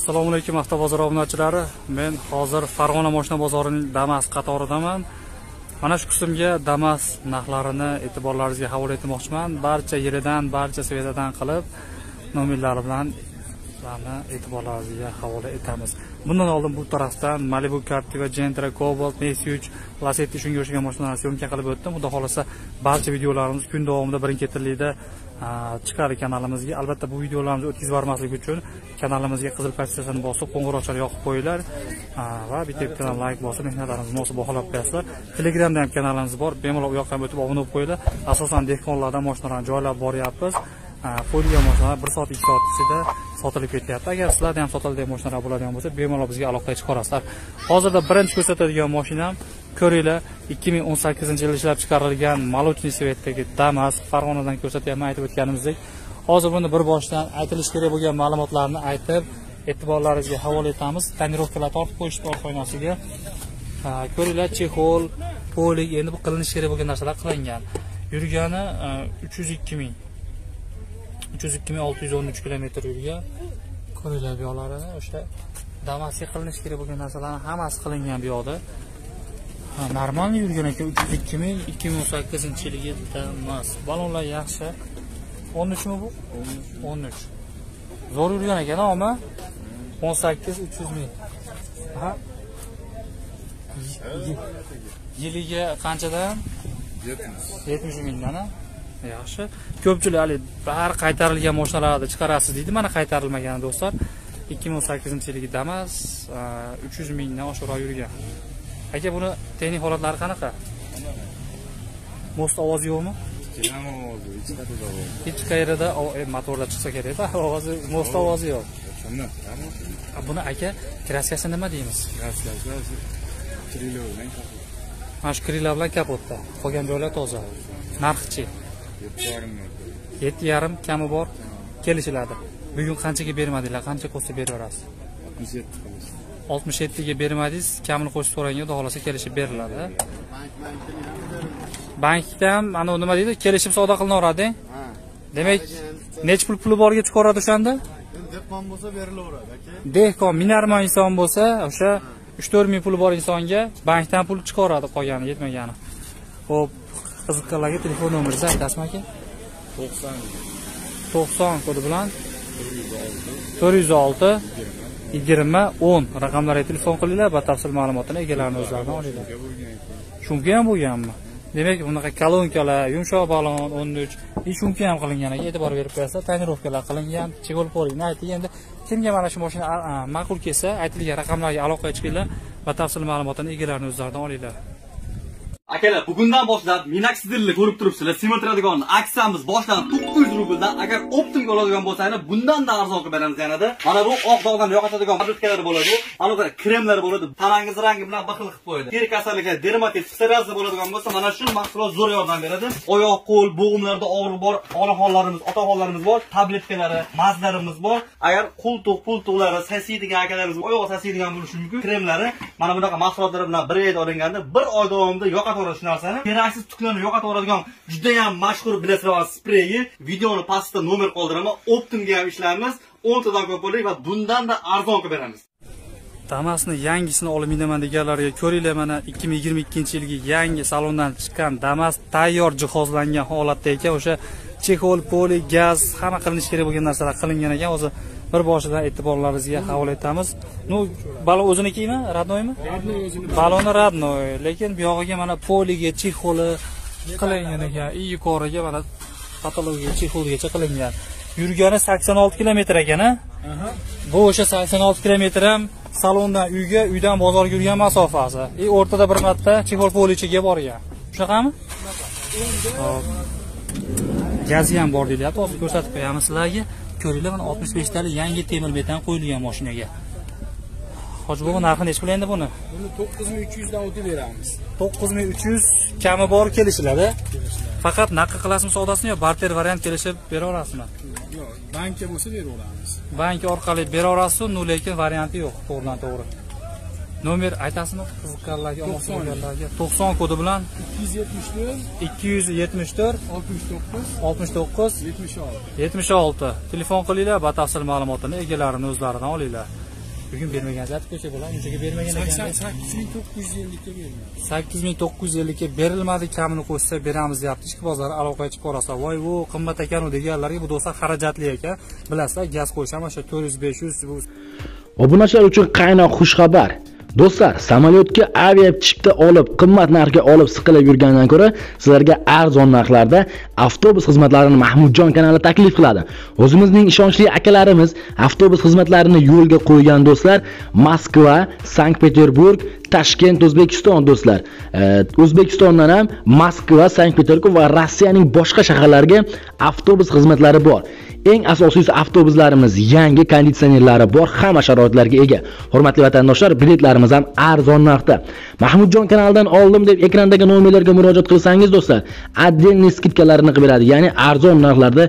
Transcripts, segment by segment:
assalomu alaykum avtobozor obunachilari men hozir farg'ona moshina bozorining damas qatoridaman. Mana shu qismga damas narxlarini e'tiborlaringizga havola etmoqchiman. Barcha yeridan barcha svetadan qilib nomerlari bilan ularni e'tiborlaringizga havola etamiz. Bundan oldin bu tarafdan malibu captiva gentra cobalt nexi 3 lacetti shunga o'xshagan mashinalarni syomka qilib o'tdim. Xudo xohlasa barcha videolarimiz kun davomida birin ketinlikda chiqadi kanalimizga. Albatta bu videolarimizni o'tkazib yubormaslik uchun kanalimizga qizil pochchasini bosib qo'ng'iroqchani yoqib qo'yinglar. Va bitta bittadan layk bosib mehnatlarimizni munosib baholab qo'yasizlar telegramda ham kanalimiz bor. Bemalol u yoqqa ham o'tib obuna bo'lib qo'yinglar. Asosan dehqonlardan moshinalarni joylab boryapmiz. Foliya moshinalar bir soat ikki soat ichida sotilib ketyapti. Agar sizlarda ham sotiladigan mashinalar bo'ladigan bo'lsa bemalol bizga aloqaga chiqarasizlar. Hozirda birinchi ko'rsatadigan mashinam ko'ringlar ikki ming o'n sakkizinchi yilda ishlab chiqarilgan молочный svetdagi damas farg'onadan ko'rsatyapman aytib o'tganimizdek hozir buni bir boshdan aytilishi kerak bo'lgan ma'lumotlarni aytib e'tiborlaringizga havola etamiz. Tonirovkalar tortib qo'yishdi orqa oynasiga ko'ringlar chexol polik endi bu qilinishi kerak bo'lgan narsalar qilingan. Yurgani e, uch yuz ikki ming uch yuz ikki ming olti yuz o'n uch kilometr yurgan ko'ringlar bu yoqlarini o'sha damasga qilinishi kerak bo'lgan narsalarni hammasi qilingan bu yoqda. Normal yurgan ekan uch yuz ikki ming ikki ming o'n sakkizinchi yilgi damas. Balonlar yaxshi. O'n uchmi bu? O'n uch. Zo'r yurgan ekan omi o'n sakkiz uch yuz ming yiliga qanchadan? Yetmish. Mingdan yaxshi. Ko'pchilik haligi bari qaytarilgan mashinalarni chiqarasiz deydi. Mana qaytarilmagan do'stlar. Ikki ming o'n sakkizinchi yilgi damas uch yuz mingdan oshiqroq yurgan aka buni texnik holatlari qanaqa? Most ovozi yo'qmi? Hech qayerida motorda chiqsa kerakda ovozi most ovozi yo'q. buni aka kraskasi nima deymiz? Mana shu krila bilan kapotda. Qolgan joylar toza. Narxichi yetti yarim kami bor. Kelishiladi. Bugun qanchaga bermadinglar qancha qo'shsa beraverasiz? Oltmish yettiga bermadingiz kamini qo'shib so'rang xudo xohlasa kelishib beriladi. Bankda ham anavi nima deydi kelishib savdo qilinaveradi demak nechi pul puli borga chiqaveradi o'shanda? Dehqon bo'lsa berilaveradi aka. Dehqon minarman inson bo'lsa o'sha uch to'rt ming puli bor insonga bankdan pul chiqaveradi qolgani yetmagani. Ho'p qiziqqanlarga telefon nomeringizni aytasizmi aka? To'qson. To'qson kodi bilan to'rt yuz olti yigirma o'n raqamlariga telefon qilinglar batafsil ma'lumotini egalarini o'zlaridan olinglar. Shunga ham bo'lganmi demak bunaqa kolonkalar yumshoq balon o'n uch и shunga ham qilinganiga e'tibor berib qo'yasizlar. Tonirovkalar qilingan chegol poligini ayting endi kimga mana shu mashina ma'qul kelsa aytilgan raqamlarga aloqaga chiqinglar batafsil ma'lumotini egalarini o'zlaridan olinglar. Akalar bugundan boshlab Minaxidilni ko'rib turibsizlar. Semirtiradigan aksiyamiz aksamiz to'qqiz yuz rubldan agar optimga oladigan bo'lsangiz bundanda arzon qilib beramiz yanada. Mana bu oq dog'dan yo'qotadigan produktlar bo'ladi. Anaqa kremlar bo'ladi tanangiz rangi bilan baxil qilib qo'yadi. Teri kasalligiga dermatit psoriaziz bo'ladigan bo'lsa mana shu mahsulot zo'r yordam beradi. Oyoq qo'l bo'g'imlarda og'riq bor onaxonlarimiz otaxonlarimiz bor tabletkalari mazlarimiz bor. Agar qo'ltiq pultiqlari sasiydigan akalarimiz oyoq sasiydigan bo'lishi mumkin kremlari mana bunaqa mahsulotlar bilan bir yerda olinganda bir oy davomida yo'qotib shu narsani. Keraksiz tuklarni yo'qotib judayam mashhur bilasizlar spreyi videoni pastda nomer qoldiraman optimga ham ishlaymiz. O'ntadan ko'p bo'ladi va bundanda arzon qilib beramiz. Damasni yangisini olib minaman deganlarga ko'ringlar mana ikki ming yigirma ikkinchi yilgi yangi salondan chiqqan damas tayyor jihozlangan holatda ekan. O'sha chexol poli gaz hamma qilinishi kerak bo'lgan narsalar qilingan ekan. Hozir bir boshidan e'tiborlaringizga havola etamiz. Ну balon o'zinikimi роднойmi baloni родной lekin bu yog'iga mana poliga chexoli qilingan ekan. И yuqoriga mana patologiya chexolgacha qilingan. Yurgani sakson olti kilometr ekan a bu o'sha sakson olti kilometr ham salondan uyga uydan bozorga yurgan masofasi. И o'rtada bir marta chexol polichiga borgan. Shunaqami gazi ham bor deyilyapti hozir ko'rsatib qo'yamiz sizlarga. Ko'ringlar mana oltmish beshtalik yangi temir beton qo'yilgan mashinaga. Hoji bobo narxi nechi pul endi buni? Buni to'qqiz ming uch yuzdan o'tib beramiz. To'qqiz ming uch yuz kami bor kelishiladi. Faqat naqa qilasizmi savdosini yo barter variant kelishib beraverasizmi? Yo'q bankka bo'lsa beraveramiz. Bank orqali beraverasizu nu lekin varianti yo'q. To'g'ridan to'g'ri nomer aytasizmi? Qiziqqanlarga olmoqchi bo'lganlarga to'qson kodi bilan ikki yuz yetmish to'rt. ikki yuz yetmish to'rt. oltmish to'qqiz. oltmish to'qqiz. yetmish olti. yetmish olti. Telefon qilinglar batafsil ma'lumotini egalarini o'zlaridan olinglar. Bugun bermagan zat ko'rsak bo'ladi unchaga bermagan ekan sakkiz ming to'qqiz yuz ellikka berdim sakkiz ming to'qqiz yuz ellikka berilmadi kamini qo'shsa beramiz deyapti. Ichki bozor aloqaga chiqib ko'rasizlar voy bu qimmat ekanu deganlarga bu do'stlar xarajatli ekan. Bilasizlar gaz qo'yish ham o'sha to'rt yuz besh yuz bu Obunachilar uchun qaynoq xushxabar. Do'stlar, samolyotga avia chipta olib, qimmat narxga olib siqilib yurgandan ko'ra, sizlarga arzon narxlarda avtobus xizmatlarini Mahmudjon kanali taklif qiladi. O'zimizning ishonchli akalarimiz avtobus xizmatlarini yo'lga qo'ygan do'stlar Moskva, Sankt-Peterburg, Toshkent, O'zbekiston do'stlar. O'zbekistondan ham Moskva, Sankt-Peterburg va Rossiyaning boshqa shaharlariga avtobus xizmatlari bor. Eng asosiysi avtobuslarimiz yangi konditsionerlari bor, hamma sharoitlarga ega. Hurmatli vatandoshlar, biletlarimiz ham arzon narxda. Mahmudjon kanalidan oldim deb ekrandagi nomerlarga murojaat qilsangiz do'stlar, отдельный skidkalarni qilib beradi. Ya'ni arzon narxlarda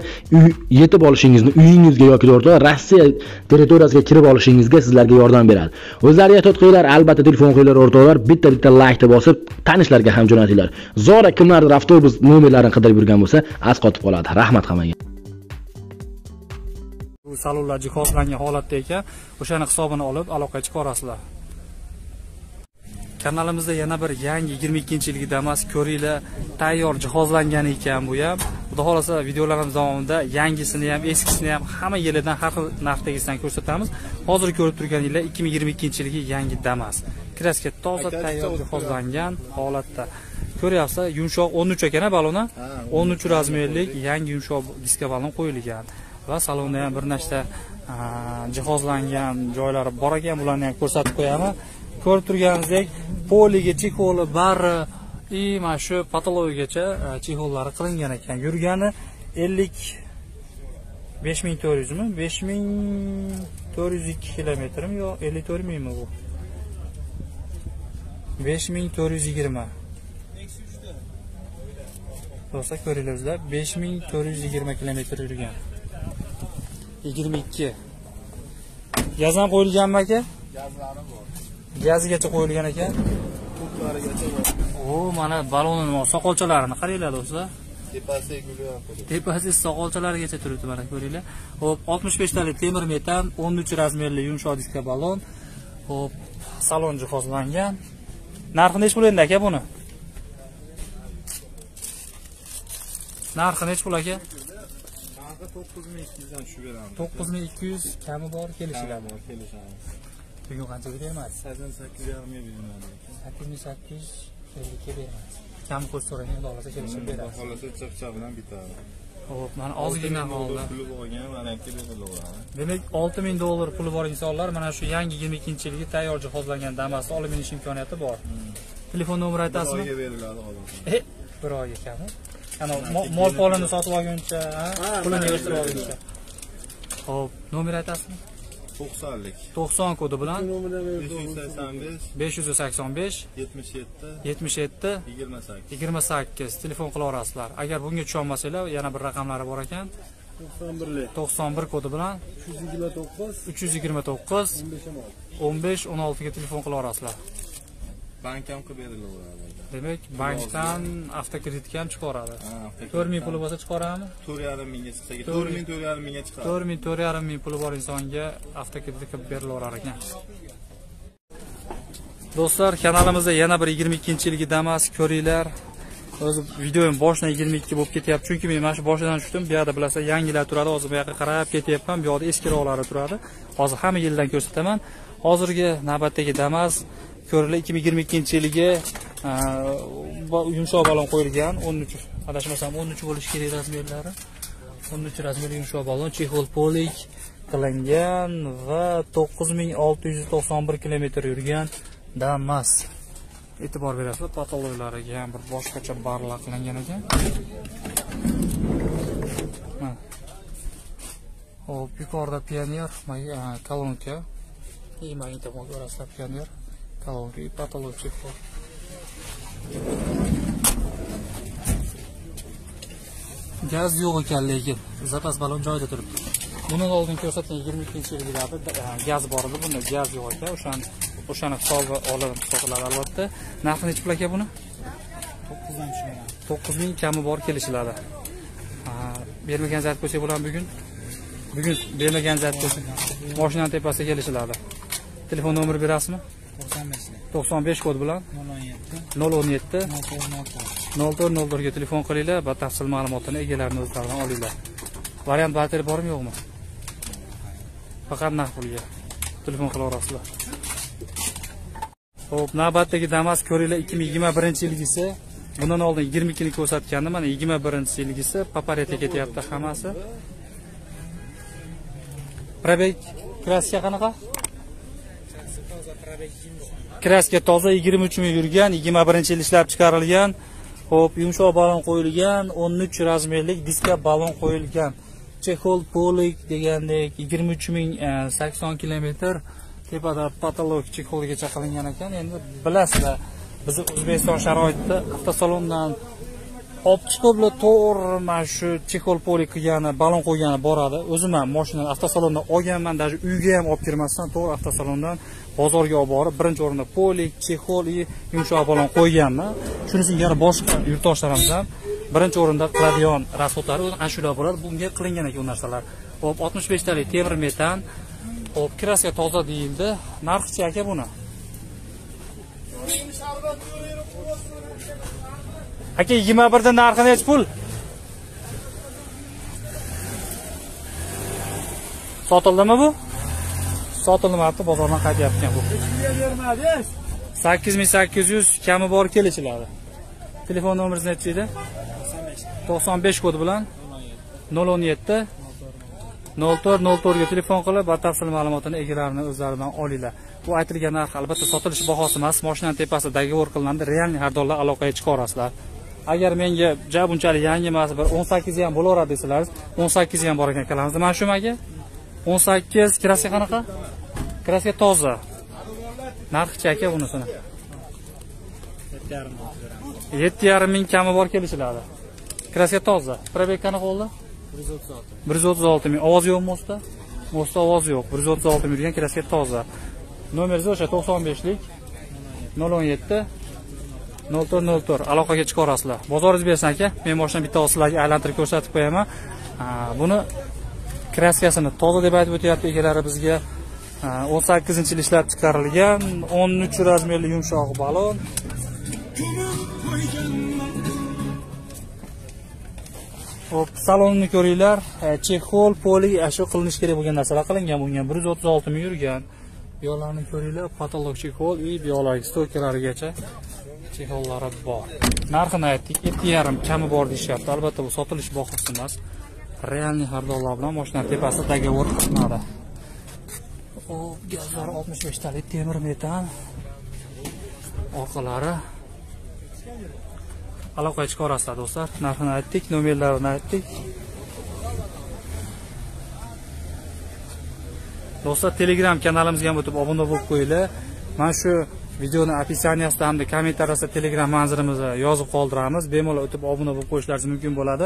yetib olishingizni uyingizga yoki to'g'ri Rossiya territoriyasiga kirib olishingizga sizlarga yordam beradi. O'zlariga ehtiyot qilinglar, albatta telefon qilinglar o'rtoqlar, bitta-bitta laykni bosib, tanishlarga ham jo'natinglar. Zora kimlardir avtobus nomerlarini qidirib yurgan bo'lsa, az qotib qoladi. Rahmat hammaga. Bu salonlar jihozlangan holatda ekan o'shani hisobini olib aloqaga chiqib ko'rasizlar kanalimizda yana bir yangi 22 yilgi damas ko'ringlar tayyor jihozlangan ekan bu ham. Xudo xohlasa videolarimiz davomida yangisini ham eskisini ham hamma yilidan har xil narxdagisidan ko'rsatamiz. Hozir ko'rib turganinglar 2022 yilgi yangi damas. Kraska toza tayyor jihozlangan holatda. Ko'ryapsizlar yumshoq 13 ekan balona 13 razmerlik yangi yumshoq diska balon qo'yilgan va salonda ham bir nechta jihozlangan joylari bor ekan bularni ham ko'rsatib qo'yaman ko'rib turganingizdek poliga chexoli bari и mana shu patologigacha chexollari qilingan ekan. Yurgani ellik besh ming to'rt yuzmi? Besh ming to'rt yuz ikki kilometrmi yo ellik to'rt mingmi bu? Besh ming to'rt yuz yigirma. Do'stlar ko'ringlar o'zinglar besh ming to'rt yuz yigirma kilometr yurgan. Yigirma ikki. Gaz ham qo'yilganmi aka? Gazlari bor. Gazigacha qo'yilgan ekan bor. O mana balonni soqolchalarini qaranglar do'stlar. Tepasi soqolchalarigacha turibdi mana ko'ringlar. Ho'p oltmish beshtalik temir metan o'n uch razmerli yumshoq diska balon. Ho'p salon jihozlangan. Narxi nechi pul endi aka buni? Narxi nechi pul aka narxi to'qqiz ming ikki yuzdan tushib beramiz to'qqiz ming ikki yuz kami bor kelishiladi bor kelishamiz bugun qanchaga bermadi sakson sakkiz yarimga bermadi sakkiz ming sakkiz yuz ellikka bermadi kam qo'shib so'rang xudo xohlasa kelishib beradi xohlasa chaqchaq bilan bitadi ho'p mana ozgina holda puli bo'lgan mana aka berilaveradi demak olti ming dollar puli bor insonlar mana shu yangi yigirma ikkinchi yilgi tayyor jihozlangan damasni olib minish imkoniyati bor telefon nomeri aytasizmi oyga beriladi hozir bir oyga kami mol polini sotib olguncha ha, pulini yig'ishtirib olguncha. Ho'p nomer aytasizmi? To'qsonlik. To'qson kodi bilan. besh yuz sakson besh. Yetmish yetti. Yetmish yetti. Yigirma sakkiz. Yigirma sakkiz. Telefon qilaverasizlar agar bunga tusholmasanglar yana bir raqamlari bor ekan. To'qson birlik to'qson bir kodi bilan. Uch yuz yigirma to'qqiz. Uch yuz yigirma to'qqiz. O'n besh o'n oltiga telefon qilaverasizlar bank ham qilib berilaveradi demak bankdan avtokreditga ham chiqaveradi to'rt ming puli bo'lsa chiqaradimi to'rt yarim mingga chiqsa To'rt ming to'rt yarim mingga chiqadi to'rt ming to'rt yarim ming puli bor insonga avtokredit qilib berilaverar ekan. Do'stlar kanalimizda yana bir yigirma ikkinchi yilgi damas ko'ringlar o'zi videoim boshidan yigirma ikki bo'lib ketyapti. Chunki men mana shu boshidan tushdim. Bu yoqda bilasizlar yangilar turadi. Hozir bu yoqqa qarab ketyapman. Bu yoqda eskiroqlari turadi. Hozir hamma yildan ko'rsataman. Hozirgi navbatdagi damas ko'ringlar ikki ming yigirma ikkinchi e, yumshoq balon qo'yilgan o'n uch adashmasam o'n uch bo'lishi kerak razmerlari. o'n uch razmerli yumshoq balon chexol polik qilingan va to'qqiz ming olti yuz to'qson bir kilometr yurgan damas. E'tibor berasizlar patologiyalariga ham bir boshqacha barlar qilingan ekan. Mana. hop yuqorida pioner e, kolonka. И magnitofon ko'rasizlar pioner. Kolonka и patolog chexol gaz yo'q ekan lekin zapas balon joyida turibdi. Buni oldin ko'rsatgan yigirma ikkinchi yilgilarda gaz bor edi bunda gaz yo'q ekan o'shani o'shani hisobi olib sotiladi albatta. Narxi nechi pul aka buni? To'qqizdan tushib beramiz to'qqiz ming kami bor kelishiladi. Bermagan zat bo'lsa bo'ladimi bugun? Bugun bermagan zat bo'lsa moshinani tepasiga kelishiladi. Telefon nomeri berasizmi 95 kod bilan? nol o'n yetti. 017 nol to'rt nol to'rt. 0404 ga telefon qilinglar batafsil ma'lumotini egalarini o'zlaridan olinglar. Variant barteri bormi yo'qmi? Faqat naqd pulga telefon qilaverasizlar ho'p navbatdagi damas ko'ringlar 2021 yilgisi bundan oldin 22 ni ko'rsatgandi mana 21 yilgisi papareta ketyapti hammasi. Probeg kraska qanaqa kraska toza 23 ming yurgan 21 yil ishlab chiqarilgan. Ho'p yumshoq balon qo'yilgan 13 razmerlik diska balon qo'yilgan. Chexol polik degandek 23 ming e, sakson 80 kilometr tepada patolog cheholigacha qilingan ekan. Endi bilasizlar bizni o'zbekiston sharoitida avtosalondan olib chiqib to'g'ri mana shu chexol polik qilgani balon qo'ygani boradi. O'zim ham mashinani avtosalondan olganman даже uyga ham olib kirmasdan to'g'ri avtosalondan bozorga olib borib birinchi o'rinda polik chexol и yumshoq balon qo'yganman. Shunisi yana boshqa yurtdoshlarimiz ham birinchi o'rinda qiladigan расходlari ana shular bo'ladi bunga qilingan ekan u narsalar. Hop oltmish beshtalik temir metan. Hop kraska toza deyildi. Narxichi aka buni? Aka yigirma birda narxi nechi pul. Sotildimi bu? Sotilmadi bozordan qaytyapti bu. Sakkiz ming sakkiz yuz kami bor kelishiladi telefon nomeringiz nechi edi? To'qson besh kodi bilan nol o'n yetti. Nol to'rt nol to'rtga telefon qilib batafsil ma'lumotini egalarini o'zlaridan olinglar. Bu aytilgan narx albatta sotilish bahosi emas moshinani tepasida договор qilinadi realniy xaridorlar aloqaga chiqaverasizlar agar menga ja bunchalik yangi emas bir o'n sakkizi ham bo'laveradi desalaringiz o'n sakkizi ham bor ekan kalamizda mana shu aka o'n sakkiz kraska qanaqa? Kraska toza. Narxichi aka bunisini yetti yarim yetti yarim ming kami bor kelishiladi kraska toza. Probeg qanaqa bo'ldi? bir yuz o'ttiz olti bir yuz o'ttiz olti ming. Ovoz yo'qmi ustda ustda ovoz yo'q. bir yuz o'ttiz olti ming yurgan kraska toza. Nomeringiz o'sha to'qson beshlik. Nol o'n yetti. Nol to'rt nol to'rt aloqaga chiqaverasizlar bozoringiz bersin aka. Men moshinani bitta sizlarga aylantirib ko'rsatib qo'yaman. Buni kraskasini toza deb aytib o'tyapti egalari bizga. O'n sakkizinchi yil ishlab chiqarilgan o'n uch razmerli yumshoq balon. Hop, salonni ko'ringlar. Chexol, poli, shu qilinish kerak bo'lgan narsalar qilingan. Bunga 136 ming yurgan. Yo'llarni ko'ringlar, patolog chexol, uy biologik stoykalarigacha chexollari bor. Narxini aytdik, 7,5 kami bor deyishyapti. Albatta bu sotilish bahosi emas. Realniy xaridorlar bilan moshinani tepasidagi договор qilinadi. Hop, gazlar 65 talik temir metan. Orqalari aloqaga orasida do'stlar narxini aytdik nomerlarini aytdik do'stlar telegram kanalimizga ham o'tib obuna bo'lib qo'yinglar mana shu videoni описаниесida hamda kommentariyasida telegram manzilimizni yozib qoldiramiz. Bemalol o'tib obuna bo'lib qo'yishlaringiz mumkin bo'ladi.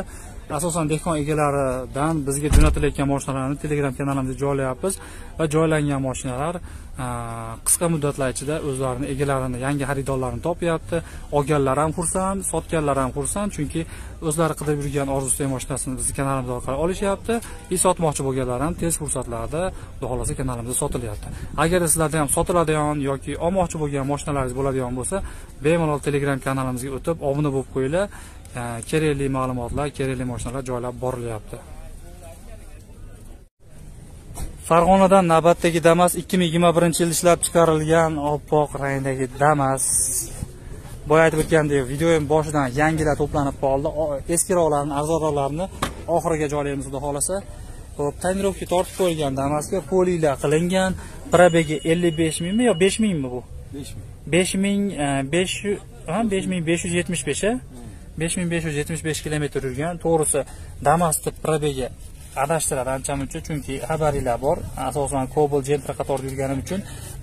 Asosan dehqon egalaridan bizga jo'natilayotgan mashinalarni telegram kanalimizga joylayapmiz va joylangan mashinalar qisqa muddatlar ichida o'zlarini egalarini yangi xaridorlarini topyapti. Olganlar ham xursand sotganlar ham xursand. Chunki o'zlari qidirib yurgan orzusidagi mashinasini bizni kanalimiz orqali olishyapti. И sotmoqchi bo'lganlar ham tez fursatlarda xudo xohlasa kanalimizda sotilyapti. Agar sizlarda ham sotiladigan yoki olmoqchi bo'lgan mashinalaringiz bo'ladigan bo'lsa bemalol telegram kanalimizga o'tib obuna bo'lib qo'yinglar. Kerakli ma'lumotlar kerakli mashinalar joylab borilyapti. Farg'onadan navbatdagi damas 2021 yil ishlab chiqarilgan oppoq rangdagi damas. Boya aytib o'tgandek videoyim boshidan yangilar to'planib qoldi. Eskiroqlarni arzonroqlarini oxiriga joylaymiz xudo xohlasa Xo'p, tonirovka tortib qo'yilgan damasga polilar qilingan. Probegi 55 mingmi yo 5 mingmi bu? Besh ming. 5000 500 ha 5575 a 5575 kilometr yurgan. To'g'risi damasni probegi adashtiradi ancha muncha chunki xabaringlar bor. Asosan cobalt gentra qatorida yurganim uchun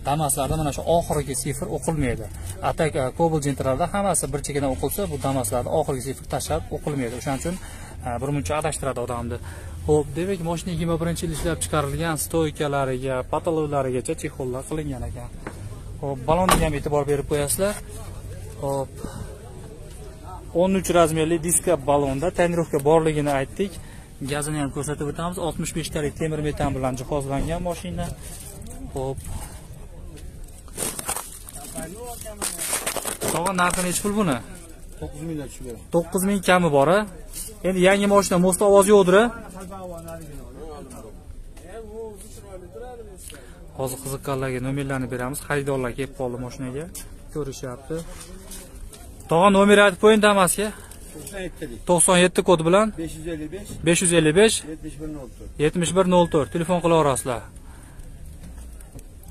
damaslarda mana shu oxirgi sifr o'qilmaydi. Atak e, cobalt gentralarda hammasi bir chekkadan o'qilsa bu damaslarda oxirgi sifr tashlab o'qilmaydi. O'shaning uchun e, bir birmuncha adashtiradi odamni. Ho'p demak mashina yigirma birinchi yil ishlab chiqarilgan stoykalariga patalovlarigacha chexollar qilingan ekan. Ho'p baloniga ham e'tibor berib qo'yasizlar. Ho'p 13 razmerli diska balonda tonirovka borligini aytdik. Gazini ham ko'rsatib o'tamiz. 65 talik temir metan bilan jihozlangan mashina ho'p tog'a narxi nechi pul buni? To'qqiz mingdan tushib beradi. To'qqiz ming kami bor a? Endi yangi moshina mo'sta ovozi yo'qdir hozir qiziqqanlarga nomerlarni beramiz. Xaridorlar kelib qoldi moshinaga. Ko'rishyapti. Tog'a nomer aytib qo'ying damasga to'qson yetti kod bilan besh yuz ellik besh. yetmish bir nol to'rt. telefon qilaverasizlar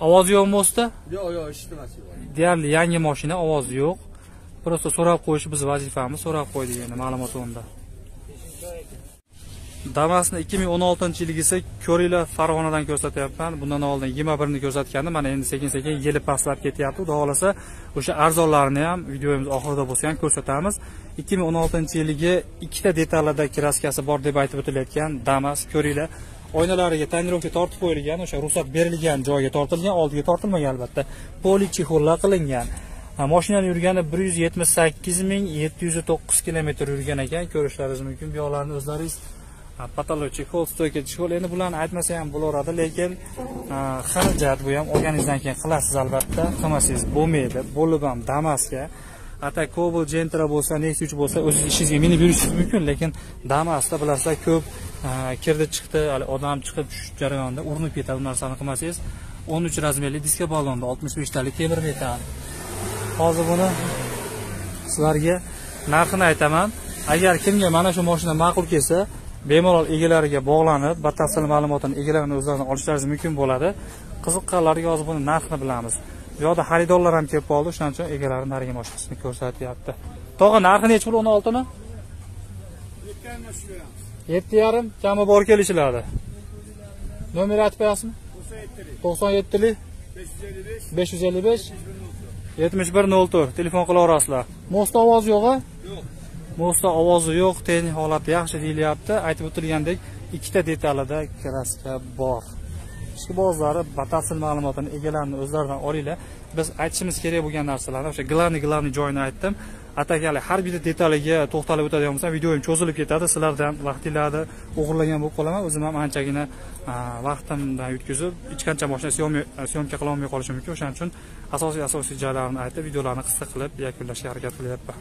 ovozi yo'qmi mo'sta yo'q yo'q eshitmas deyarli yangi moshina ovozi yo'q. Просто so'rab qo'yish biz vazifamiz so'rab qo'ydik endi ma'lumot o'rnida damasni 2016 yilgisi ko'ringlar farg'onadan ko'rsatyapman. Bundan oldin 21 ni ko'rsatgandim. Mana endi sekin sekin yili pastlab ketyapti. Xudo xohlasa o'sha arzonlarini ham videomiz oxirida bo'lsa ham ko'rsatamiz 2016 yilgi ikkita detalida kraskasi bor deb aytib o'tilayotgan damas ko'ringlar oynalariga tonirovka tortib qo'yilgan o'sha ruxsat berilgan joyga tortilgan oldiga tortilmagan albatta. Polichexollar qilingan. Mashinani yurgani 178 ming 709 kilometr yurgan ekan. Ko'rishlaringiz mumkin. Bu yoqlarni o'zlaringiz patolog chexol stoyka chexol endi bularni aytmasa ham bo'laveradi lekin xarajat bu ham olganingizdan keyin qilasiz albatta. Qilmasangiz bo'lmaydi. Bo'lib ham damasga. Ata cobalt gentra bo'lsa nexus 3 bo'lsa o'zingiz ishingizga minib yurishingiz mumkin lekin damasda bilasizlar ko'p kirdi chiqdi hali odam chiqib tushish jarayonida urinib ketadi. Bu narsani qilmasangiz 13 razmerli diska balonda 65 talik temir metal hozir buni sizlarga narxini aytaman. Agar kimga mana shu mashina ma'qul kelsa bemalol egalariga bog'lanib batafsil ma'lumotini egalarining o'zlaridan olishlaringiz mumkin bo'ladi. Qiziqqanlarga hozir buni narxini bilamiz. Bu yoqda xaridorlar ham kelib qoldi shuning uchun egalari narigi mashinasini ko'rsatyapti. Tog'a narxi nechi pul o'n oltini. Yetti yarim kami bor kelishiladi. Nomeri aytib qo'yasizmi? To'qson yettilik besh yuz ellik besh. Yetmish bir nol to'rt. Telefon qilaverasizlar mo'sta ovozi yo'q a yo'q. Mo'sta ovozi yo'q texnik holati yaxshi deyilyapti. Aytib o'tilgandek ikkita detalida kraska bor. Ishqibozlari batafsil ma'lumotini egalarni o'zlaridan olinglar. Biz aytishimiz kerak bo'lgan narsalarni o'sha главный главный joyini aytdim. Atakali har bitta detaliga to'xtalib o'tadigan bo'lsam videoim cho'zilib ketadi sizlardan vaqtinglarni o'g'irlagan bo'lib qolaman. O'zim ham anchagina vaqtimdan yutkazib hech qancha mashina syomka syomka qilolmay qolishim mumkin. O'shaning uchun asosiy asosiy joylarini aytib videolarni qisqa qilib yakunlashga harakat qilyapman.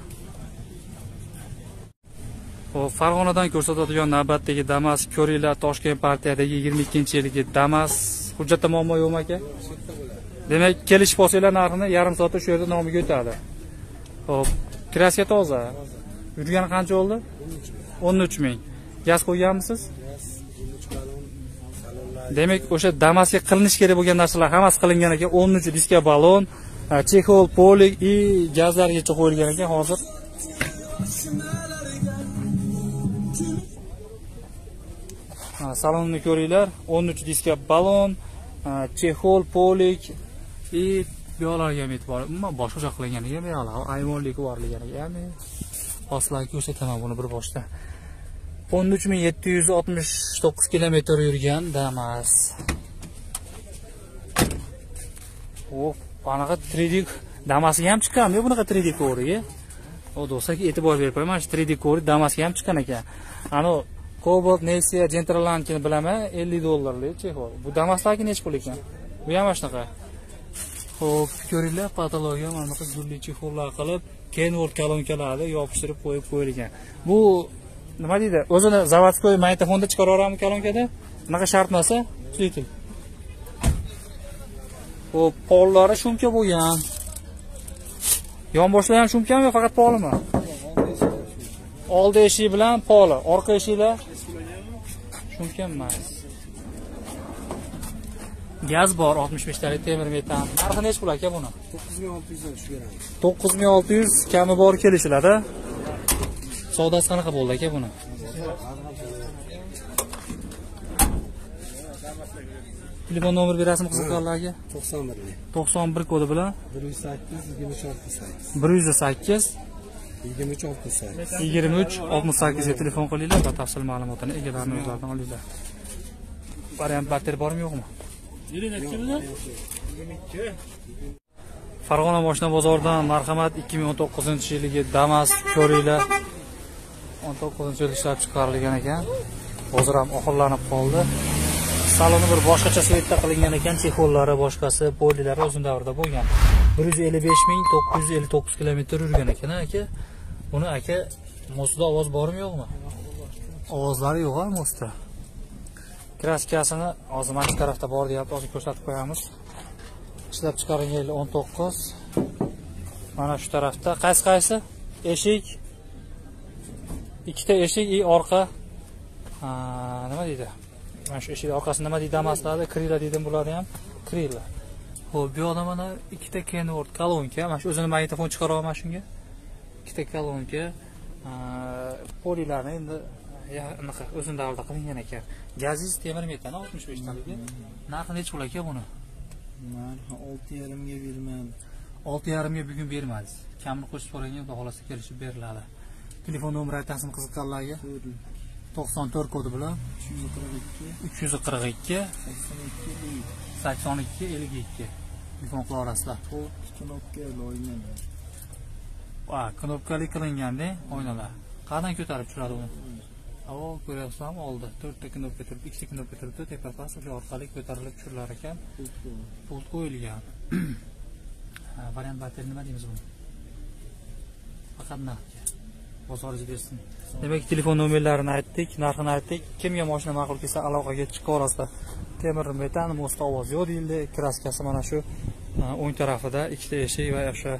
Hop, Farg'onadan ko'rsatadigan navbatdagi Damas ko'ringlar Toshkent partiyadagi 22 yilgi Damas hujjatda muammo yo'qmi aka? Demak, kelishib olsanglar narxini yarim soatda shu yerda nomiga o'tadi. Hop, kraska toza. Yurgani qancha bo'ldi? 13 ming. Gaz qo'yganmisiz? Demak, o'sha Damasga qilinish kerak bo'lgan narsalar hammasi qilingan ekan. 13 diska balon, e, chexol, polik и gazlargacha qo'yilgan ekan hozir. Salonni ko'ringlar. 13 diska balon chexol polik и buyoqlarga ham e'tibor. Umuman boshqacha qilinganiga ham bu ayvonlik ayvonligi ham ya'ni hozirlarga ko'rsataman buni bir boshda. 13769 kilometr yurgan damas. Anaqa 3D damasiga ham chiqqanmi? Bunaqa 3D ko'riga? O do'stlarga e'tibor berib qo'yman shu 3D ko'ri damasiga ham chiqqan ekan. Anavi Cobalt Nexia Gentralankini bilaman 50 dollarlik chexol. Bu Damasdagi necha pul ekan? Bu ham mana shunaqa. Xo'p, ko'ringlar, patologiya mana bunaqa gulli chexollar qilib, Kenwood kolonkalarni yopishtirib qo'yib qo'yilgan. Bu nima deydi? O'zini zavodskoy magnitofonda chiqaraveramiz kolonkada? Bunaqa shart emas-a? Xo'p, pollari shumka bo'lgan. Yonboshlar ham shumkami yo faqat polimi? Oldi eshik bilan poli, orqa eshiklar shumka emas. Gaz bor 65 talik temir metan. Narxi nechi pul aka buni? to'qqiz ming olti yuzdan tushib beramiz 9600 kami bor kelishiladi. Savdosi qanaqa bo'ldi aka buni? Telefon nomer berasizmi qiziqqanlarga? to'qson birlik 91 kodi bilan bir yuz sakkiz 23 68. 23 68 ga telefon qilinglar va tafsil ma'lumotini egalarining o'zlaridan olinglar. Variant batteri bormi yo'qmi? Farg'ona mashina bozoridan marhamat 2019 yilgi Damas ko'ringlar. 19 yil ishlab chiqarilgan ekan. Hozir ham oxirlanib qoldi. Saloni bir boshqacha svetda qilingan ekan. Chexollari boshqasi polilari o'zini davrida bo'lgan. Bir yuz ellik besh ming to'qqiz yuz ellik to'qqiz kilometr yurgan ekan aka. Buni aka mostda ovoz bormi yo'qmi? Ovozlari yo'q a mostda kraskasini hozir mana shu tarafda bor deyapti. Hozir ko'rsatib qo'yamiz. Ishlab chiqarilgan yili o'n to'qqiz. Mana shu tarafda. Qaysi qaysi? Eshik. Ikkita eshik и orqa. Nima deydi mana shu eshik orqasi nima deydi damaslarni krila deydi bularni ham krila ho'p bu yoqda mana ikkita kenword kolonka mana shu o'zini magnitofon chiqaryapman shunga. Ikkita kolonka polilarni endi anaqa o'zini davrida qilingan ekan. Gaziz temir metan oltmish beshtaligi narxi nechi pul aka buni? Narxi olti yarimga bermadi. Olti yarimga bugun bermadingiz. Kamini qo'shib so'ragan xudo xohlasa kelishib beriladi. Telefon nomeri aytasizmi qiziqqanlarga to'qson to'rt kodi bilan uch yuz qirq ikki. uch yuz qirq ikki sakson ikki ellik sakson ikki. Ellik ikki telefon qila olasizlar to'rt knopka ha knopkali qilinganda oynalar. Qayerdan ko'tarib tushiradi uni havo ko'ryapsizlarmi oldi. To'rtta knopka turibdi ikkita knopka turibdi. Tepa past o'sha orqali ko'tarilib tushirilar ekan. Pult qo'yilgan. Variant batteri nima deymiz buni? Faqat naqdga bozoringiz bersin. Demak telefon nomerlarini aytdik narxini aytdik. Kimga mashina ma'qul kelsa aloqaga chiqa olasizlar temir metan mo'sta ovoz yo'q deyildi. Kraskasi mana shu e, o'ng tarafida ikkita eshik va o'sha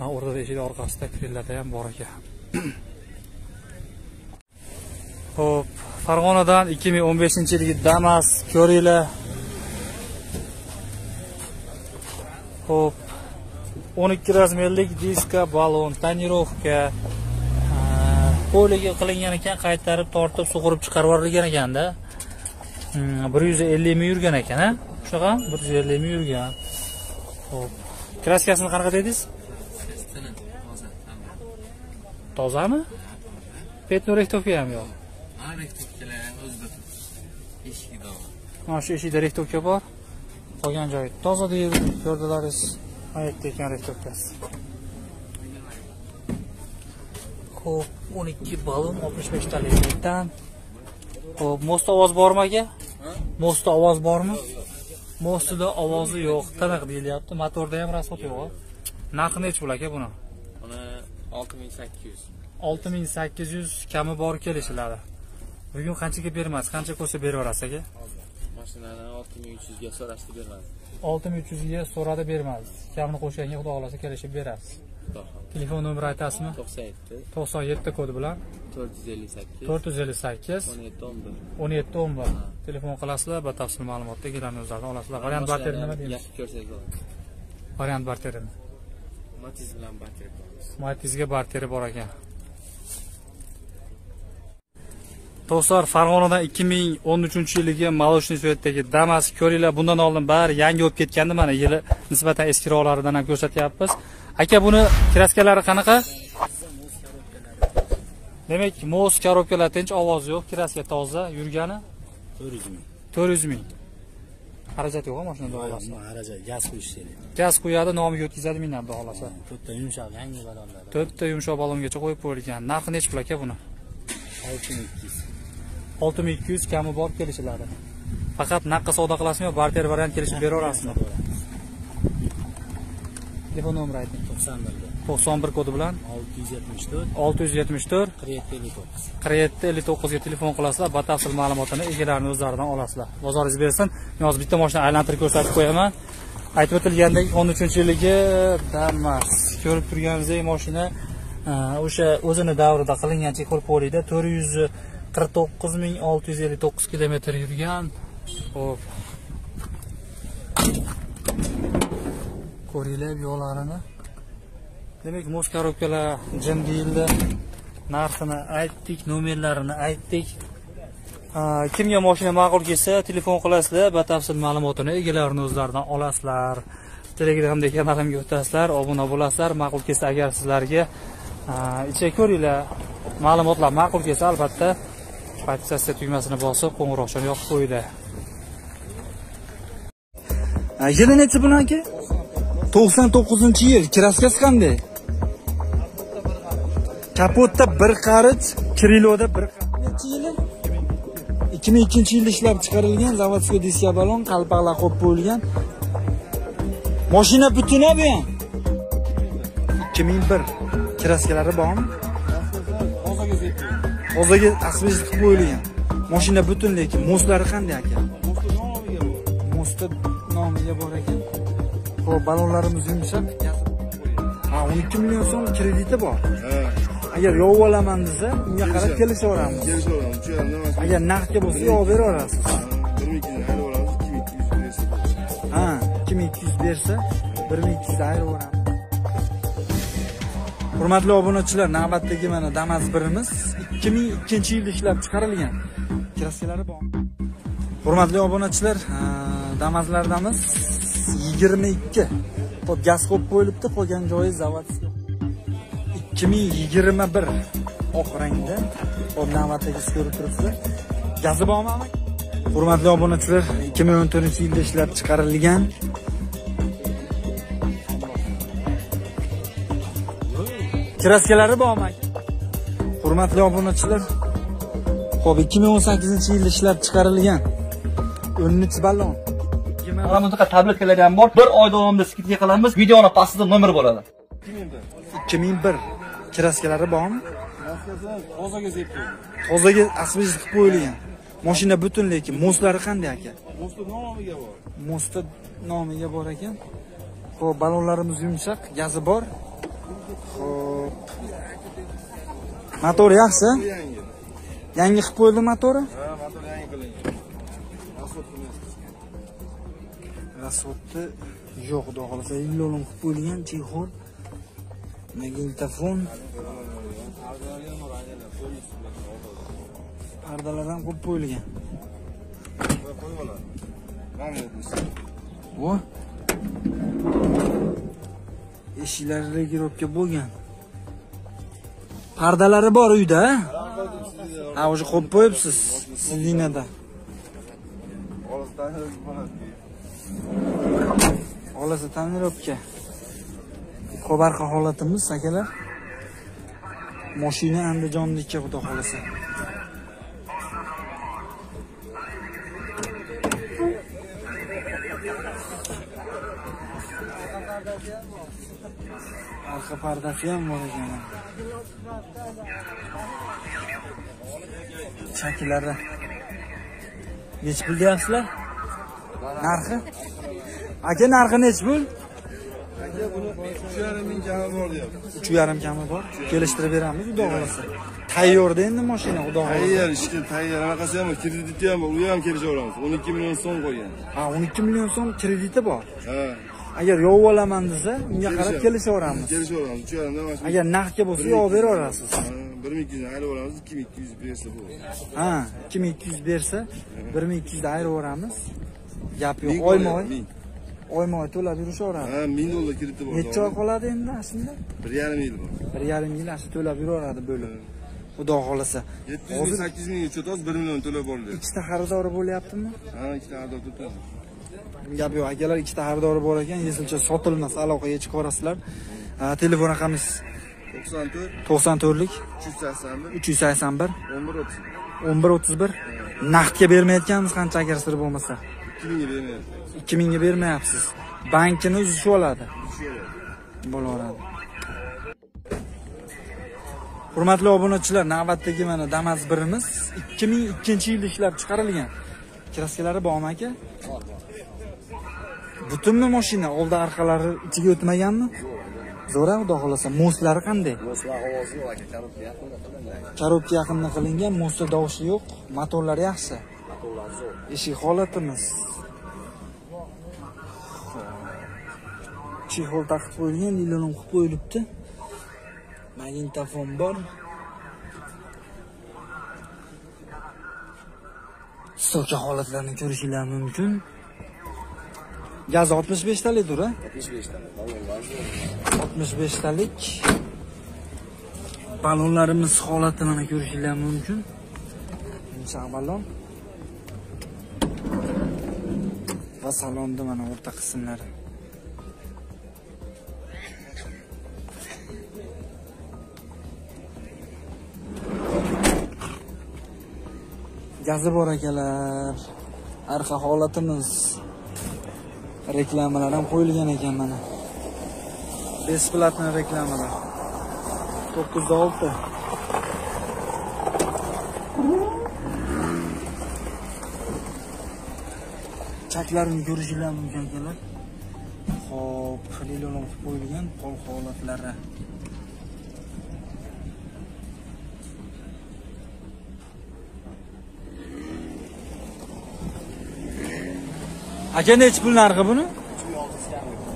e, o'rtada eshikni orqasida grillarda ham bor ekan. Ho'p farg'onadan 2015 yilgi damas ko'ringlar. Ho'p 12 razmerlik diska balon tonirovka poliga qilingan ekan qaytarib tortib sug'urib chiqarib yuborilgan ekanda Hmm, bir yuz ellik ming yurgan ekan a shunaqa bir yuz ellik ming yurgan. Ho'p kraskasini qanaqa dedingiz? Tozami? Petno rextovka ham yo'q. Mana shu eshikda rextovka bor. Qolgan joyi toza deydi ko'rdilaringiz. Aytdi ekan rextovkasi ho'p o'n ikki balon oltmish beshtalik metan ho'p mo'sta ovoz bormi aka mo'sta ovoz bormi? Mo'stida ovozi yo'q. Tiniq deyilyapti. Motorda ham rasxod yo'q narxi nechi pul aka buni Buni 6800. olti ming sakkiz yuz kami bor kelishiladi bugun qanchaga bermasiz qancha ko'sa beraverasiz aka? Mashinani 6300 ga so'rashdi bermadi. olti ming uch yuzga so'radi bermadi. Kamini qo'shganga xudo xohlasa kelishib berasiz. Telefon nomeri aytasizmi? 97 to'qson yetti kodi bilan. 458 to'rt yuz ellik sakkiz. 17 11. o'n yetti o'n bir. Telefon qilasizlar batafsil ma'lumotni egalarni o'zlaridan olasizlar. Variant barteri nima deymiz? Yaxshi ko'rsak bo'ladi. variant barterini Matiz bilan barter qilamiz. matizga barteri bor ekan. Do'stlar farg'onadan ikki ming o'n uchinchi yilgi молочный svetdagi damas ko'ringlar bundan oldin bari yangi bo'lib ketgandi. Mana yili nisbatan eskiroqlaridan ham ko'rsatyapmiz aka buni kraskalari qanaqa? Demak mos korobkalar tinch ovoz yo'q. Kraska toza yurgani? To'rt yuz ming. To'rt yuz ming. Xarajat yo'q mashinada haraja gaz quyish kerak gaz quyadi nomiga o'tkazadi minnatli xohlasa to'rtta yumshoq yangi balonlar to'rtta yumshoq balongacha qo'yib qo'yilgan. Narxi nechi pul aka buni? Olti ming ikki yuz. Olti ming ikki yuz kami bor kelishiladi faqat naqqa savdo qilasizmi yo barter variant kelishib beraverasizmi telefon nomeri ayting to'qson birga to'qson bir kodi bilan? Olti yuz yetmish to'rt. olti yuz yetmish to'rt. Qirq yetti ellik to'qqiz. Qirq yetti ellik to'qqizga telefon qilasizlar batafsil ma'lumotini egalarini o'zlaridan olasizlar. Bozoringiz bersin. Men hozir bitta moshina aylantirib ko'rsatib qo'yaman. Aytib o'tilgandek o'n uchinchi yiligi damas ko'rib turganingizdek moshina e, o'sha o'zini davrida qilingan chexol polida to'rt yuz qirq to'qqiz ming olti yuz ellik to'qqiz kilometr yurgan. Ho'p ko'ringlar buyoqlarini demak mos korobkalar jim deyildi narxini aytdik nomerlarini aytdik. Kimga mashina ma'qul kelsa telefon qilasizlar batafsil ma'lumotini egalarini o'zlaridan olasizlar. Telegramda kanalimga o'tasizlar obuna bo'lasizlar ma'qul kelsa agar sizlarga ha, ichak ko'ringlar. Ma'lumotlar ma'qul kelsa albatta podpisatsiya tugmasini bosib qo'ng'iroqchani yoqib qo'yinglar. Yili nechi bilan aka to'qson to'qqizinchi yil kraskasi qanday kapotda bir qarich kriloda bir nechi yili? 2002 yilda ishlab chiqarilgan заводской diska balon qalpoqlar qo'yib qo'yilgan mashina butun bu ham 2001 kraskalari bormi? Hozirgi qilib qo'yilgan. Mashina butun lekin moslari qanday aka? Ho'p balonlarimiz yumshoq ha 12 million so'm krediti bor. Agar yovib olaman desa unga qarab kelishaveramiz. Kelishaveramiz agar naqdga bo'lsa yovib beraverasiz. Bir ming ikki yuz aylaveramiz ikki ming ikki yuz bersa ha 2200 bersa 1200 ayiraveramiz hurmatli obunachilar navbatdagi mana damas birimiz 2002 yilda ishlab chiqarilgan. Kraskalari bor. Hurmatli obunachilar damazlardamiz 22 hop gaz ko'p qo'yilibdi qolgan joyi zavodskiy 2021 oq rangda hop navbatdagi siz ko'rib turibsizlar gazi bormi amaki hurmatli obunachilar 2014 yilda ishlab chiqarilgan. Kraskalari bormi aka hurmatli obunachilar ho'p 2018 yilda ishlab chiqarilgan. 13 ballon. Mana bunaqa tabletkalar ham bor. Bir oy davomida skidka qilamiz. Videoni pastida nomer bo'ladi. 2001 kraskalari bormi? Hozirga zeb hozirgi asbest qilib qo'yilgan. Mashina butun lekin mostlari qanday aka? Mo'sti nomiga bor. Mosti nomiga bor ekan ho'p ballonlarimiz yumshoq gazi bor. Ho'p motor yaxshi? Yangi. Yangi qilib qo'yildi motori? Ha motor yangi qilingan rasvotni yo'q xudo xohlasa illolum qilib qo'yilgan chexol magnitofon pardalar ham qo'yib qo'yilgan. Qo'yib eshiklari regirovka bo'lgan. Pardalari bor uyda ha? Уже qo'yib qo'yibsiz. Silinada olisdan tonirovka. Qobarqa holatimiz akalar. Mashina Andijonniki xudo xolasa. Arqa pardasi ham bor ekan. Chakilari. Nech pul? Narxi? Aka narxi nech pul? aka buni uch yarim ming kami bor deyapti. Uch yarim kami bor. Kelishtirib beramiz xudo xohlasa. Tayyorda endi mashina xudo xohlasa. Tayyor ishga tayyor. Anaqasi ham bor krediti ham bor. U ham kelishaveramiz o'n ikki million so'm qo'ygan. Ha o'n ikki million so'm krediti bor. Ha. Agar yovib olaman desa unga qarab kelishaveramiz. Kelishaveramiz uch yarimdan mana shu agar naqdga bo'lsa yovib beraverasiz. Ha, bir ming ikki yuz aylaveramiz ikki ming ikki yuz bersa bo'ladi. Ha ikki ming ikki yuz bersa bir ming ikki yuzda ayiraveramiz gap yo'q oyma oy oyma oy to'lab yurishaveradi ha ming dollar krediti bor necha oy qoladi endi aslida. Bir yarim yil bor. Bir yarim yil asli to'lab yuraveradi bo'lib. Xudo xohlasa. Yetti yuz ming sakkiz ming cho'toz bir million to'lab boriladi ikkita xaridori bo'lyaptimi? Ha ikkita ador turibdi gap yo'q akalar ikkita xaridori bor ekan esimcha sotilmas aloqaga chiqib yuborasizlar. Ha, telefon raqamingiz? To'qson to'rt. To'qson to'rtlik. Uch yuz sakson bir. Uch yuz sakson bir. O'n bir o'ttiz o'n bir o'ttiz bir. Naqdga bermayotganmiz qancha agar sir bo'lmasa. Ikki mingga bermayapsiz. Ikki mingga bermayapsiz bankini uzishib oladi. Bo'laveradi. Hurmatli obunachilar navbatdagi mana damas birimiz ikki ming ikkinchi yilda ishlab chiqarilgan. Kraskalari bormi aka? Butunmi mashina oldi orqalari ichiga o'tmaganmi? Zo'r xudo xohlasa mostlari qanday? Korobka yaqinda qilingan. Mostda tovushi yo'q motorlari yaxshi. Eshik holatimiz. Chexol taqib qo'yilgan lilonom qilib qo'yilibdi. Magnitofon bor. Stoka holatlarini ko'rishinglar mumkin gaz 65 talikdir a 65 talik ballonlarimiz holatini mana ko'rishinglar mumkin. Yumshoq ballon va salonni mana o'rta qismlari. Gazi bor akalar arqa holatimiz reklamalar ham qo'yilgan ekan mana. Besplatniy reklamalar. To'qqizda olti. Chaklarini ko'rishinglar mumkin akalar hop lilon qilib qo'yilgan pol holatlari aka nechi pul narxi buni?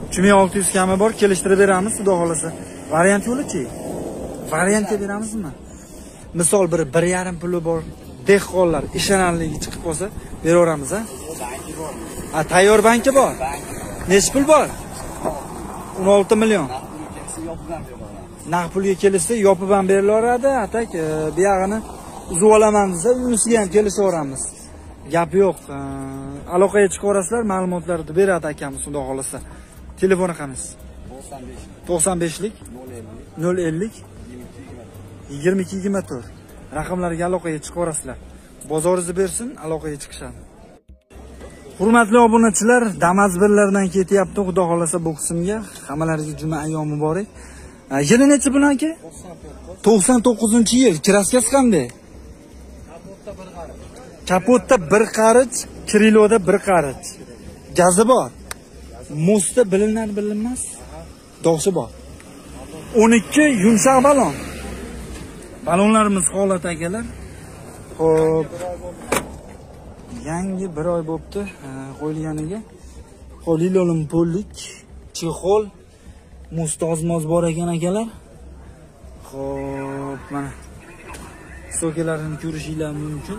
Uch ming olti yuz kami bor kelishtirib beramiz xudo xohlasa. Variant yo'lichi. Variantga beramizmi? Misol bir bir yarim puli bor. Dehqonlar ishonarligi chiqib qolsa beraveramiz a a tayyor banki bor. Nechi pul bor? O'n olti million. Naqd pulga kelishsa yopib ham berilaveradi atak e, buyog'ini uzib olaman desa unisiga ham kelishaveramiz. Gap yo'q aloqaga chiqaverasizlar ma'lumotlarni beradi akamiz xudo xohlasa. Telefon raqamingiz to'qson beshlik nol ellik. Yigirma ikki yigirma to'rt. Raqamlarga aloqaga chiqaverasizlar. Bozoringizni bersin aloqaga chiqishadi. Hurmatli obunachilar damas birlardan ketyapti xudo xohlasa bu qismga. Hammalaringizga juma ayyomi muborak. Yili nechi buni aka to'qson to'qqizinchi yil. Kraskasi qanday? Kapotda bir qarich. Kriloda bir qarich gazi bor. Mostda bilinar bilinmas. Doshi bor. O'n ikki yumshoq balon. Balonlarimiz holat akalar. Ho'p yangi bir oy bo'libdi qo'yilganiga. Ho'p lilolin pollik chexol must ozmoz bor ekan akalar. Ho'p mana. Stokalarini ko'rishinglar mumkin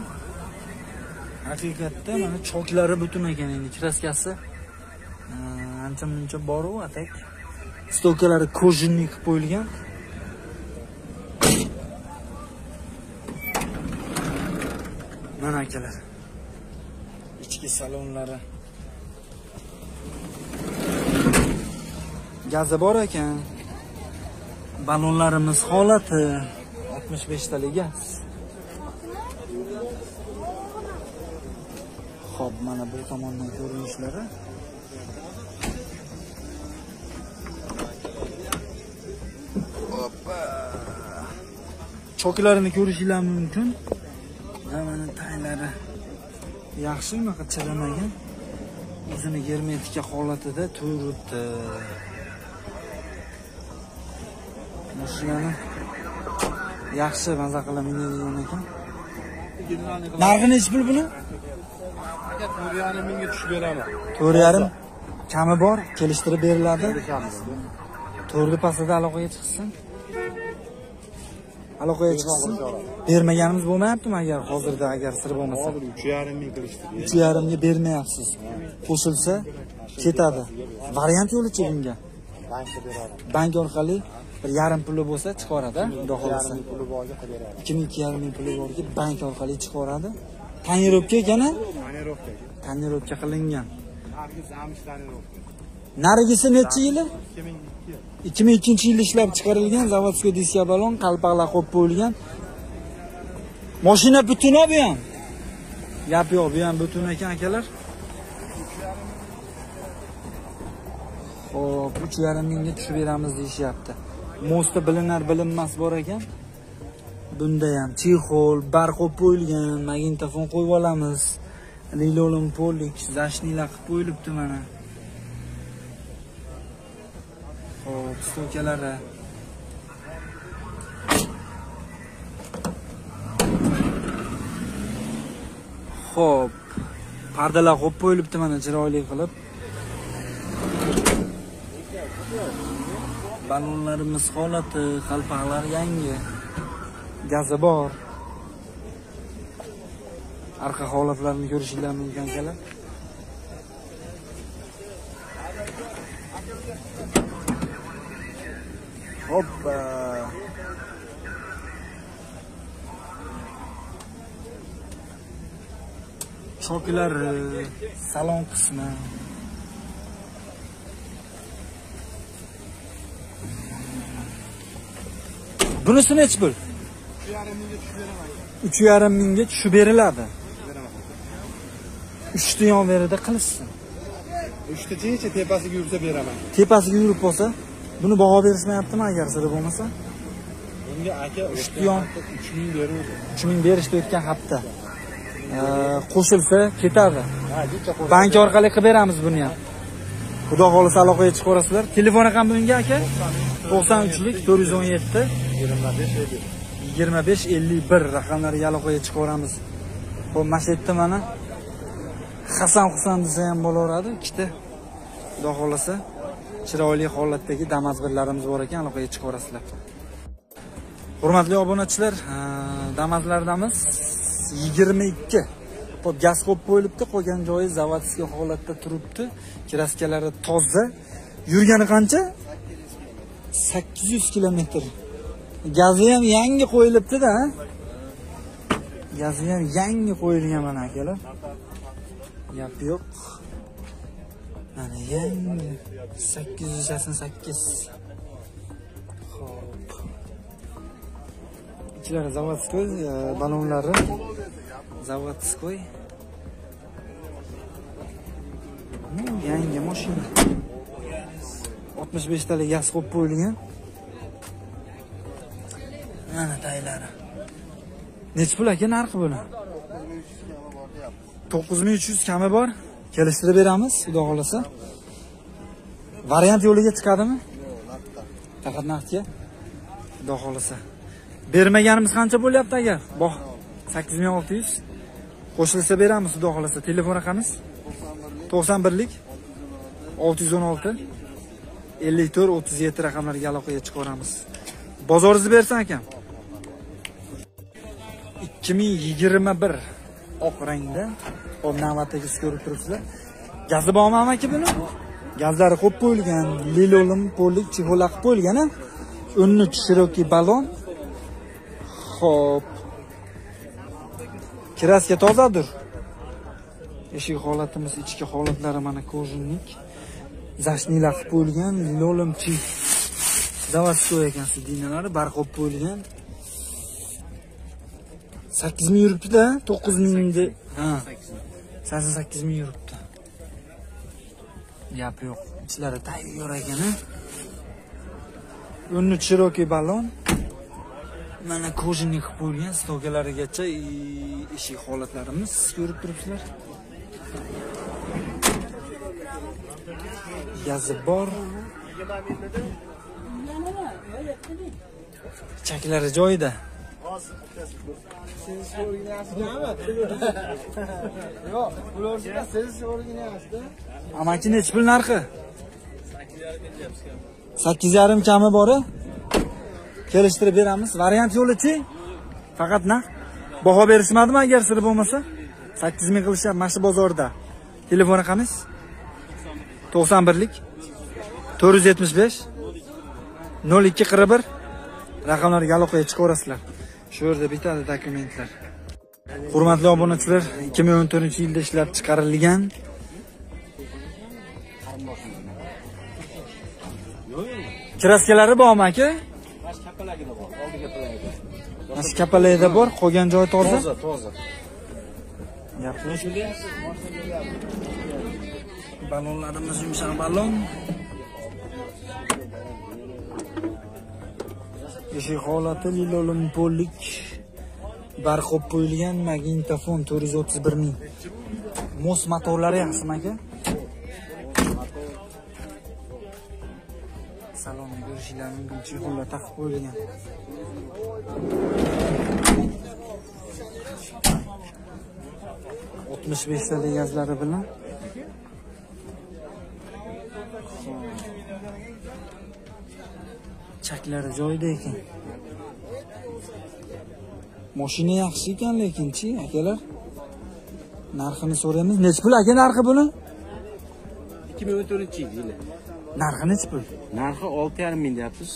haqiqatda mana choklari butun ekan endi kraskasi ancha muncha boru atak. Stokalari кожаный qilib qo'yilgan. Mana akalar ichki salonlari. Gazi bor ekan. Balonlarimiz holati 65 talik Xo'p, mana bu tomondan ko'rinishlari. Choklarini ko'rishinglar mumkin. Mana taylari yaxshi unaqa chiramagan o'zini germetika holatida turibdi mashinani yaxshi maza qilib minadigan ekan. Narxi nechi pul buni to'rt yarim mingga tushib beraman to'rt yarim kami bor kelishtirib beriladi. To'rtni pastida aloqaga chiqsin. Aloqaga chiqsin. Bermaganimiz bo'lmayaptimi agar hozirda agar sir bo'lmasa? Hozir uch yarim ming qilishdi uch yarimga bermayapsiz. Qo'shilsa ketadi. Variant yo'lichi bunga? Bank orqali bir yarim puli bo'lsa chiqaradi xudo xohlasa ikki ming ikki yarim ming puli borga bank orqali chiqaradi tonirovka ekana tonirovka tonirovka qilingan. Narigisi nechi yili? Ikki ming ikki ikki ming ikkinchi yilda ishlab chiqarilgan zavodskiy diska balon qalpoqlar qo'yib qo'yilgan. Moshina butun bu ham. Gap yo'q bu ham butun ekan akalar. Ho'p uch yarim mingga tushib beramiz deyishyapti. Mosti bilinar bilinmas bor ekan bunda ham chexol bar qo'yib qo'yilgan magnitofon qo'yib olamiz lilolim polik zashnilar qilib qo'yilibdi mana Xo'p, stokalari. Xo'p, pardalar qo'yib qo'yilibdi mana chiroyli qilib. Ballonlarimiz holati, qalpoqlar yangi. Gazi bor. Arqa holatlarini ko'rishinglar mumkin akalar. Hoppa. chokilar e, salon qismi. Bunisi nechi pul? 3,5 mingga tushib beriladi. uchta yon verida qilishsin uchtachicha tepasiga yursa beraman. Tepasiga yurib bo'lsa buni baho berishmayaptimi agar siri bo'lmasa? Bunga aka uchta yon. uch ming beruvdi. Uch ming berishdi o'tgan hafta. Qo'shilsa ketadi. Bank orqali qilib beramiz buni ham. Xudo xohlasa aloqaga chiqib yuborasizlar. Telefon raqami bunga aka. To'qson uchlik to'rt yuz o'n yetti. Yigirma besh ellik yigirma besh ellik bir raqamlariga aloqaga chiqaveramiz. Ho'p mana shu yerda mana hasan husan desa ham bo'laveradi. Ikkita xudo xohlasa chiroyli holatdagi damazbirlarimiz bor ekan aloqaga chiqaverasizlar. Hurmatli obunachilar ee, damazlardamiz yigirma ikki. Hop gaz qo'yib qo'yilibdi qolgan joyi zavodskiy holatda turibdi. Kraskalari toza. Yurgani qancha? Sakkiz yuz kilometr. Gazi ham yangi qo'yilibdida. Ha? gazi ham yangi qo'yilgan mana akalar. Gap yo'q. Mana yangi. Sakkiz yuz sakkiz. Ho'p ichlari zavodskoy e, balonlari. Zavodskoy. Hmm, yangi mashina oltmish beshtalik gaz qo'yib qo'yilgan. Mana taylari. Nechi pul aka narxi buni? To'qqiz ming uch yuz kami bor. Kelishtirib beramiz xudo xohlasa. Variant yo'liga chiqadimi? Faqat naqdga xudo xohlasa. Bermaganimiz qancha bo'lyapti agar? Bog' sakkiz ming olti yuz. Qo'shilsa beramiz xudo xohlasa. Telefon raqamingiz to'qson birlik. olti yuz o'n olti. ellik to'rt o'ttiz yetti raqamlarga aloqaga chiqib bozoringizni bersin akam. Ikki ming yigirma bir oq rangda. Hop navbatdagisi ko'rib turibsizlar. Gazi bormi amaki buni? Gazlari qo'yib qo'yilgan lilolim polik chexola qilib qo'yilgan a shirokiy balon. Ho'p kraska tozadir. Eshik holatimiz ichki holatlari mana kojinnik zashniylar qilib qo'yilgan lilolim chi? Заводской ekan sidinalari barq qo'yib qo'yilgan sakkiz ming yuribdida to'qqiz mingni ha. Sakson sakkiz ming yuribdi. Gap yo'q. Ichlari tayyor ekan uch shirokiy balon mana kojinnik qilib qo'yilgan stokalarigacha eshik holatlarimiz. Ko'rib turibsizlar. Gazi bor. Chaklari joyida amaki nechi pul narxi? Sakkiz yarim kami bori. Kelishtirib beramiz. Variant yo'lichi faqat naq. Baho berishmadimi agar siri bo'lmasa? Sakkiz ming qilishyapti mana shu bozorda telefon raqamingiz to'qson birlik. To'rt yuz yetmish besh. Nol ikki qirq bir. Raqamlarga aloqaga chiqaverasizlar. Shu yerda bitadi dokumentlar. Hurmatli obunachilar ikki ming o'n to'rtinchi yilda ishlab chiqarilgan. Kraskalari bormi aka? Mana shu kapalakda bor qolgan joyi toza? Toza toza. Yo'q. Balonlarimiz yumshoq balon. Eshik holati lilolim pollik. Barqob qo'yilgan magnitofon 431 ming. Mos motorlari yaxshimi aka? Salonni ko'rishinglar mumkin, chexollar taqib qo'yilgan. oltmish beshta degazlari bilan chaklari joyida ekan. Moshina yaxshi ekan lekinchi akalar? Narxini so'raymiz. Nechi pul aka narxi buni? Ikki ming o'n to'rtinchi yili narxi nechi pul narxi olti yarim ming deyapmiz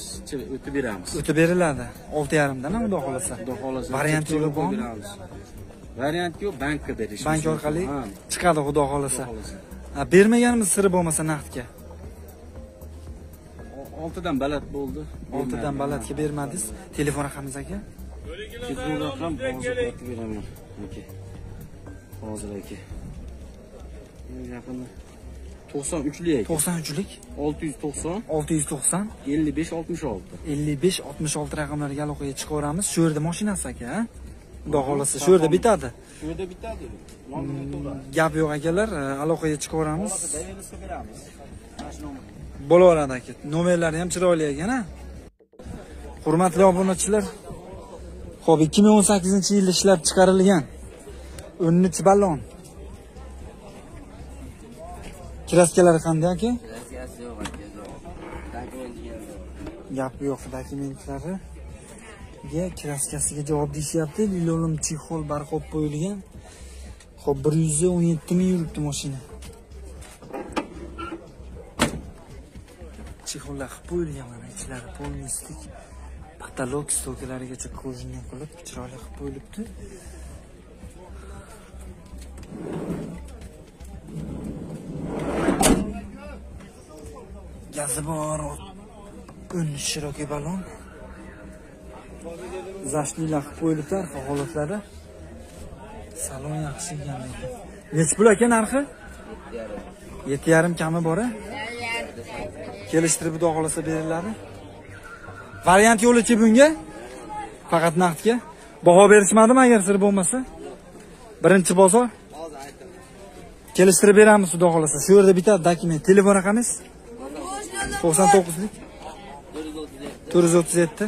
o'tib beramiz. O'tib beriladi. Olti yarimdan xudo xohlasa. Xudo xohlasa variant Chekka bormi variant yo'q bankka berishimiz bank orqali chiqadi xudo xohlasa. Bermaganimiz siri bo'lmasa naqdga oltidan baland bo'ldi. Oltidan balandga bermadingiz. Telefon raqamingiz aka? Telefon raqam hozir aytib beraman. Aka hozir aka. Yaqini 93lik. 93lik 690 690 55 66. 55 66 raqamlarga aloqaga chiqaveramiz. Shu yerda mashinasi aka xudo xohlasa shu yerda bitadi. Shu yerda bitadi. To'la. gap yo'q akalar e, aloqaga chiqaveramiz. Beramiz. Bo'laveradi aka. Nomerlari ham chiroyli ekan a hurmatli obunachilar ho'p 2018 yilda ishlab chiqarilgan 13 ballon kraskalari qanday aka? Gap yo'q dokumentlariga kraskasiga javob deyishyapti lilolim chexol barqob qo'yilgan. Ho'p 117 ming yuribdi mashina chexollar qilib qo'yilgan mana ichlari polnistik потолок stokalarigacha kojniy qilib chiroyli qilib qo'yilibdi gazi bor o'n shiroki balon. Zashlilar qilib qo'yilibdi arqa holatlari. Salon yaxshi ekan lekin. Nechi pul aka narxi yetti yarim. Kami bor a kelishtirib xudo xohlasa beriladi variant yo'lichi bunga? Faqat naqdga baho berishmadimi agar sir bo'lmasa? Birinchi bozor? Kelishtirib beramiz xudo xohlasa shu yerda bitadi dokument. Telefon raqamingiz? to'qson to'qqizlik. to'rt yuz o'ttiz yetti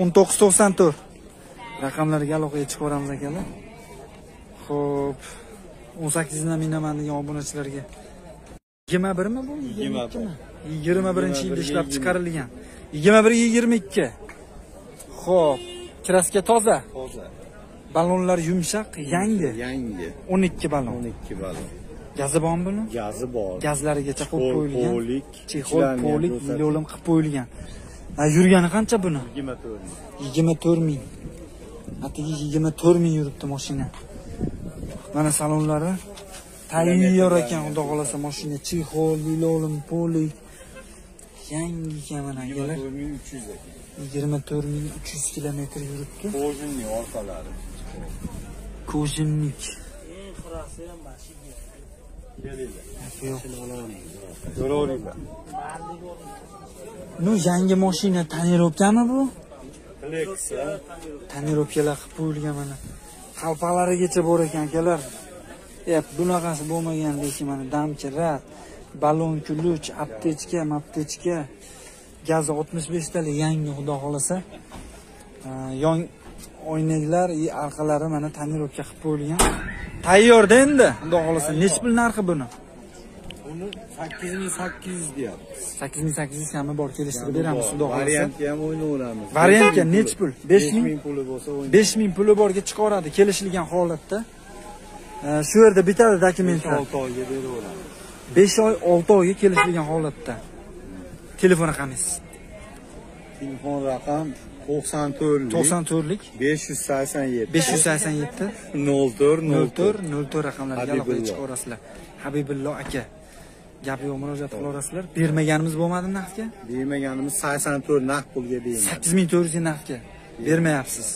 o'n to'qqiz to'qson to'rt. Raqamlarga aloqaga chiqaveramiz akalar ho'p o'n sakkizindan minaman degan obunachilarga. Yigirma birmi bu? Yigirma ikkimi yigirma birinchi yilda ishlab chiqarilgan. Yigirma bir yigirma ikki. Ho'p kraska toza. Toza. ballonlar yumshoq yangi. Yangi. o'n ikki ballon 12 balon. gazi bormi buni? Gazi bor. gazlarigacha qo'yib qo'yilgan. polik, chexol polik lilolim qilib qo'yilgan. Yurgani qancha buni? 24 ming. yigirma to'rt ming. Atigi yigirma to'rt ming yuribdi mashina mana salonlari tayyor ekan xudo xohlasa mashina chexol lilolim polik yangi ekan mana akalar 24 ming 300 ekan. yigirma to'rt ming uch yuz kilometr yuribdi. Kojinli orqalari. ko'zimnik ну yangi mashina tonirovkami bu? Tonirovkalar qilib qo'yilgan mana. Qalpaqlarigacha bor ekan akalar bunaqasi bo'lmagan lekin mana damchi rad ballon ключ aptechka maptechka gazi 65 talik yangi xudo xohlasa. A, yon oynaklar и orqalari mana tonirovka qilib qo'yilgan. Tayyorda endi xudo xohlasa nechi pul narxi buni? Uni 8800 deyapmiz. 8800 kami bor kelishtirib beramiz xudo xohlasa. Variantga ham o'ynaveramiz. variantga nechi pul? 5000 5000 puli bo'lsa o'ynaymiz. 5000 puli borga chiqaveradi kelishilgan holatda shu yerda bitadi dokumentlar. 6 oyga beraveramiz. 5 oy 6 oyga kelishilgan holatda. Telefon raqamingiz. Telefon raqam 94 94lik 587 587 04 04 04 raqamlarga aloqaga Habibillo. chiqaverasizlar. Habibillo aka gap yo'q murojaat qilaverasizlar bermaganimiz bo'lmadimi naqdga? Bermaganimiz 84 naqd pulga beramiz. 8400 ga naqdga. Bermayapsiz